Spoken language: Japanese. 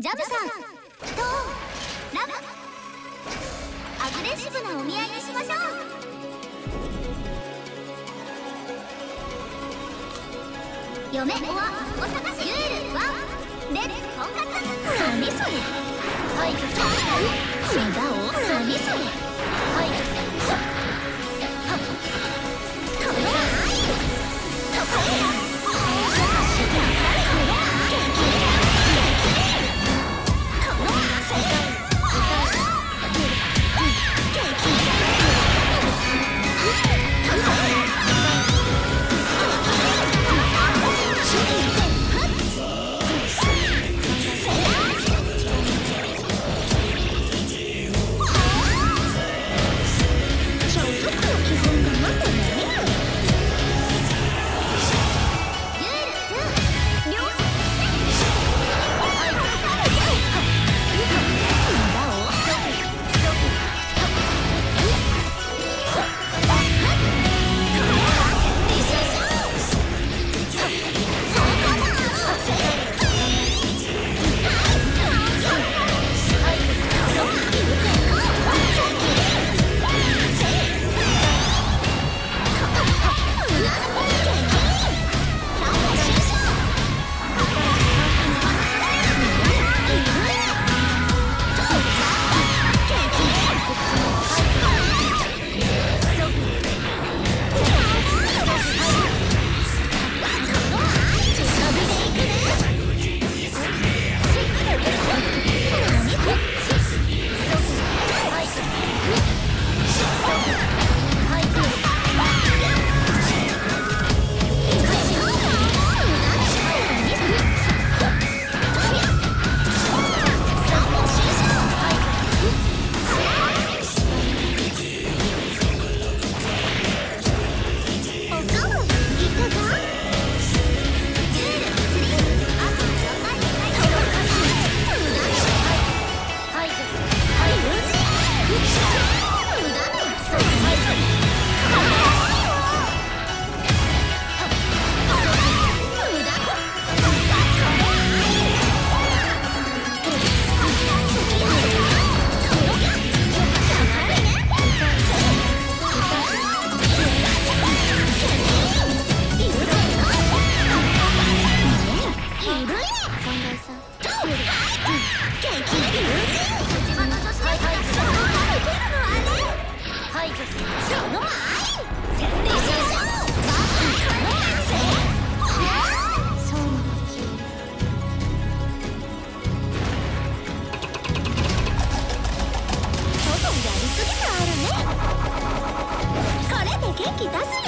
ジャムさんとラブアグレッシブなお見合いにしましょう。嫁おはお探しユエルワンレッツ婚活。何それ。はい無駄元気出すよ